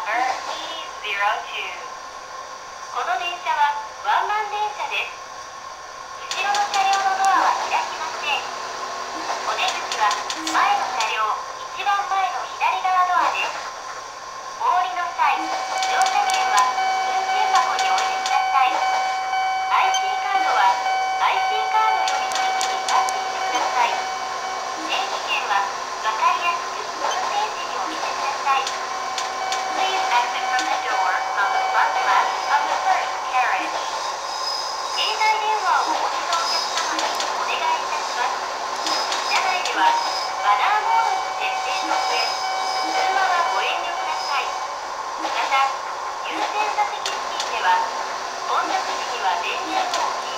この電車はワンマン電車です。後ろの車両のドアは開きません。お出口は前の車両。は、本田席には電源を切る。